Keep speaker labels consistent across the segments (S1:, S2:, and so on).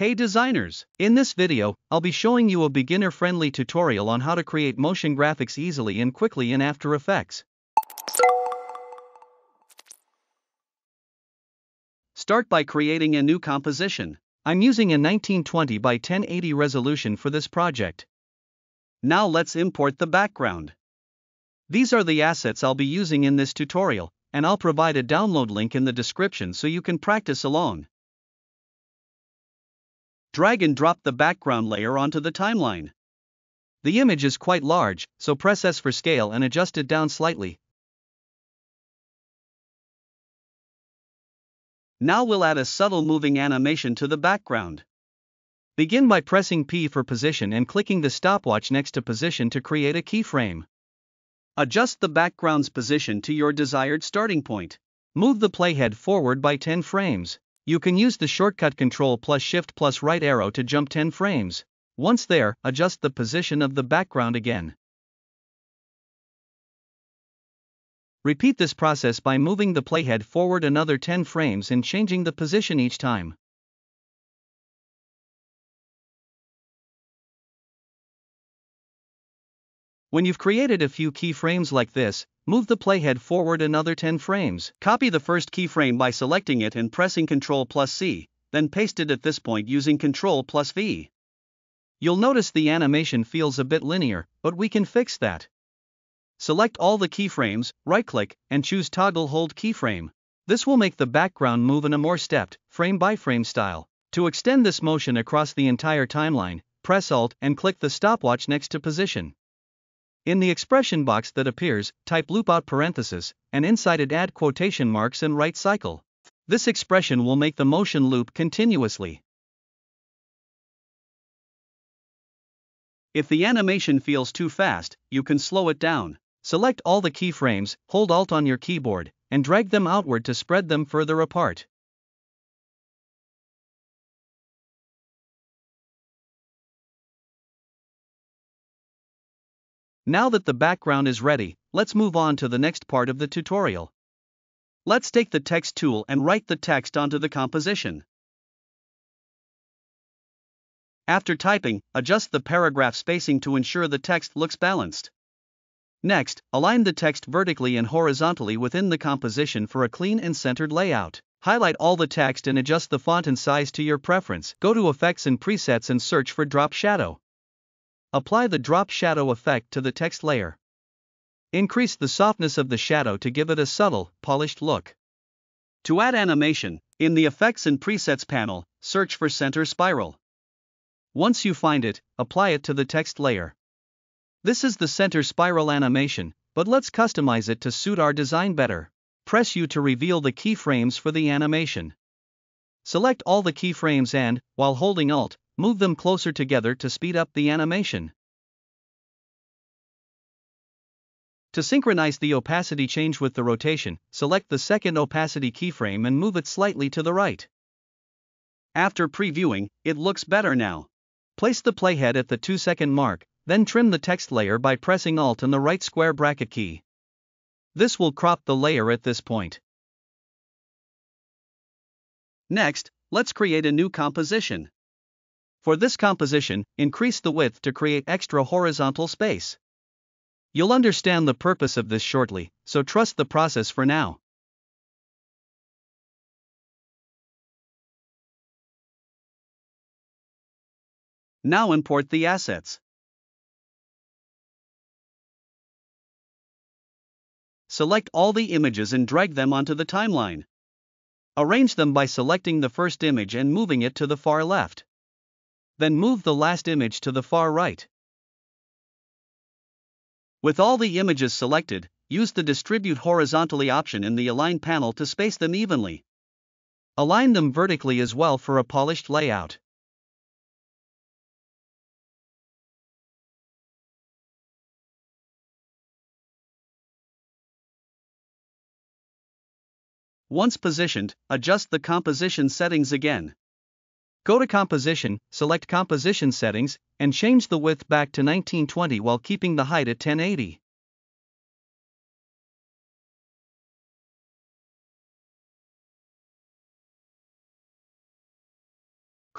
S1: Hey designers! In this video, I'll be showing you a beginner-friendly tutorial on how to create motion graphics easily and quickly in After Effects. Start by creating a new composition. I'm using a 1920 by 1080 resolution for this project. Now let's import the background. These are the assets I'll be using in this tutorial, and I'll provide a download link in the description so you can practice along. Drag and drop the background layer onto the timeline. The image is quite large, so press S for scale and adjust it down slightly. Now we'll add a subtle moving animation to the background. Begin by pressing P for position and clicking the stopwatch next to position to create a keyframe. Adjust the background's position to your desired starting point. Move the playhead forward by 10 frames. You can use the shortcut Ctrl plus Shift plus right arrow to jump 10 frames. Once there, adjust the position of the background again. Repeat this process by moving the playhead forward another 10 frames and changing the position each time. When you've created a few keyframes like this, move the playhead forward another 10 frames. Copy the first keyframe by selecting it and pressing Ctrl plus C, then paste it at this point using Ctrl plus V. You'll notice the animation feels a bit linear, but we can fix that. Select all the keyframes, right-click, and choose Toggle Hold Keyframe. This will make the background move in a more stepped, frame-by-frame style. To extend this motion across the entire timeline, press Alt and click the stopwatch next to Position. In the expression box that appears, type loop out parenthesis, and inside it add quotation marks and write cycle. This expression will make the motion loop continuously. If the animation feels too fast, you can slow it down. Select all the keyframes, hold Alt on your keyboard, and drag them outward to spread them further apart. Now that the background is ready, let's move on to the next part of the tutorial. Let's take the text tool and write the text onto the composition. After typing, adjust the paragraph spacing to ensure the text looks balanced. Next, align the text vertically and horizontally within the composition for a clean and centered layout. Highlight all the text and adjust the font and size to your preference. Go to Effects and Presets and search for Drop Shadow. Apply the drop shadow effect to the text layer. Increase the softness of the shadow to give it a subtle, polished look. To add animation, in the Effects and Presets panel, search for Center Spiral. Once you find it, apply it to the text layer. This is the center spiral animation, but let's customize it to suit our design better. Press U to reveal the keyframes for the animation. Select all the keyframes and, while holding Alt, move them closer together to speed up the animation. To synchronize the opacity change with the rotation, select the second opacity keyframe and move it slightly to the right. After previewing, it looks better now. Place the playhead at the 2 second mark, then trim the text layer by pressing Alt and the right square bracket key. This will crop the layer at this point. Next, let's create a new composition. For this composition, increase the width to create extra horizontal space. You'll understand the purpose of this shortly, so trust the process for now. Now import the assets. Select all the images and drag them onto the timeline. Arrange them by selecting the first image and moving it to the far left. Then move the last image to the far right. With all the images selected, use the Distribute Horizontally option in the Align panel to space them evenly. Align them vertically as well for a polished layout. Once positioned, adjust the composition settings again. Go to Composition, select Composition Settings, and change the width back to 1920 while keeping the height at 1080.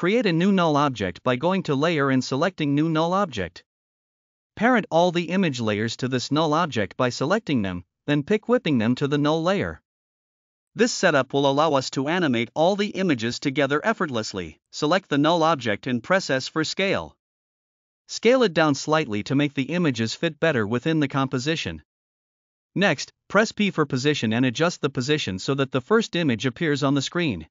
S1: create a new null object by going to Layer and selecting New Null Object. Parent all the image layers to this null object by selecting them, then pick whipping them to the null layer. This setup will allow us to animate all the images together effortlessly. Select the null object and press S for scale. Scale it down slightly to make the images fit better within the composition. Next, press P for position and adjust the position so that the first image appears on the screen.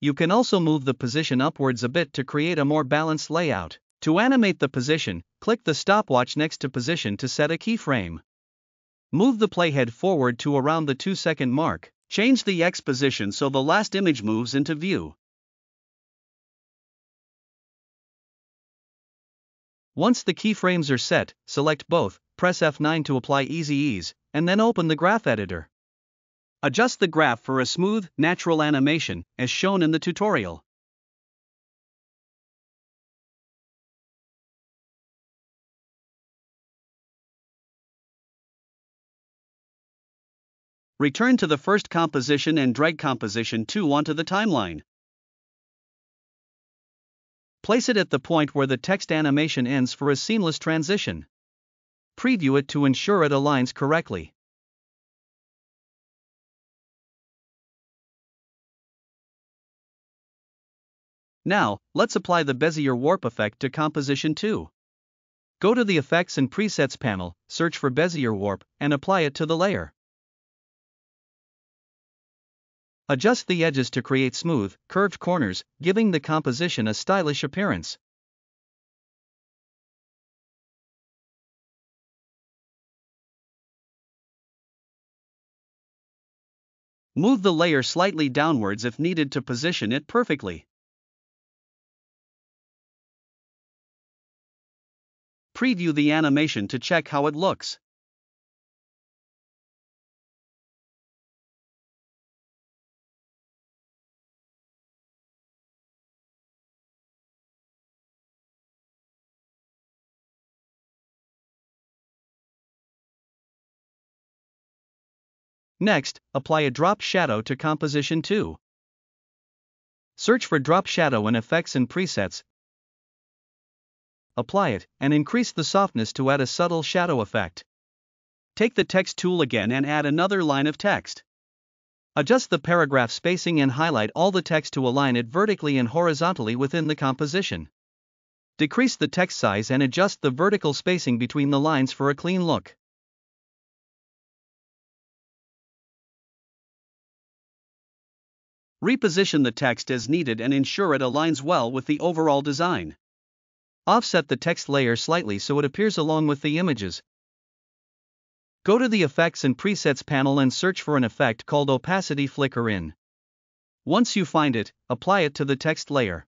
S1: You can also move the position upwards a bit to create a more balanced layout. To animate the position, click the stopwatch next to position to set a keyframe. Move the playhead forward to around the 2 second mark. Change the X position so the last image moves into view. Once the keyframes are set, select both, press F9 to apply Easy Ease, and then open the graph editor. Adjust the graph for a smooth, natural animation, as shown in the tutorial. Return to the first composition and drag composition 2 onto the timeline. Place it at the point where the text animation ends for a seamless transition preview it to ensure it aligns correctly. Now, let's apply the Bezier warp effect to composition 2. Go to the Effects and Presets panel, search for Bezier warp, and apply it to the layer. Adjust the edges to create smooth, curved corners, giving the composition a stylish appearance. Move the layer slightly downwards if needed to position it perfectly. Preview the animation to check how it looks. Next, apply a drop shadow to composition 2. Search for drop shadow in effects and presets. Apply it, and increase the softness to add a subtle shadow effect. Take the text tool again and add another line of text. Adjust the paragraph spacing and highlight all the text to align it vertically and horizontally within the composition. Decrease the text size and adjust the vertical spacing between the lines for a clean look. Reposition the text as needed and ensure it aligns well with the overall design. Offset the text layer slightly so it appears along with the images. Go to the Effects and Presets panel and search for an effect called Opacity Flicker in. Once you find it, apply it to the text layer.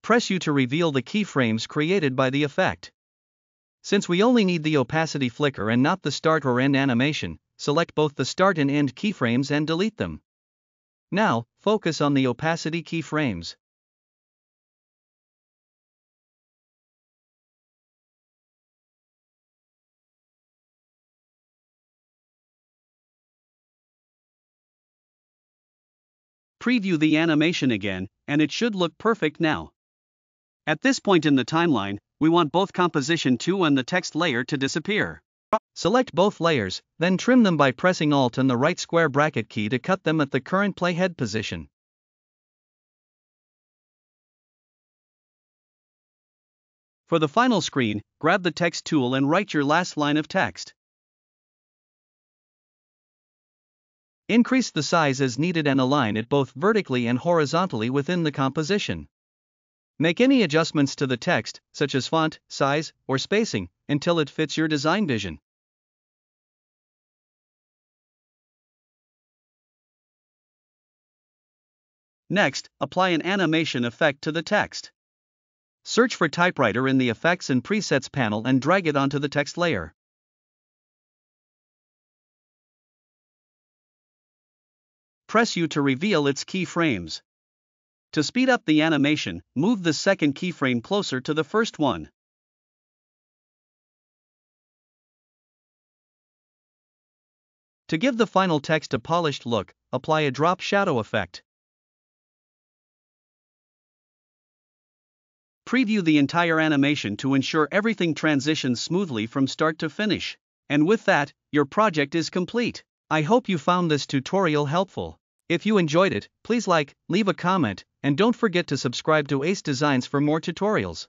S1: Press U to reveal the keyframes created by the effect. Since we only need the opacity flicker and not the start or end animation, select both the start and end keyframes and delete them. Now, focus on the opacity keyframes. Preview the animation again, and it should look perfect now. At this point in the timeline, we want both composition 2 and the text layer to disappear. Select both layers, then trim them by pressing Alt and the right square bracket key to cut them at the current playhead position. For the final screen, grab the text tool and write your last line of text. Increase the size as needed and align it both vertically and horizontally within the composition. Make any adjustments to the text, such as font, size, or spacing, until it fits your design vision. Next, apply an animation effect to the text. Search for typewriter in the Effects and Presets panel and drag it onto the text layer. Press U to reveal its keyframes. To speed up the animation, move the second keyframe closer to the first one. To give the final text a polished look, apply a drop shadow effect. Preview the entire animation to ensure everything transitions smoothly from start to finish. And with that, your project is complete. I hope you found this tutorial helpful. If you enjoyed it, please like, leave a comment, and don't forget to subscribe to Ace Designs for more tutorials.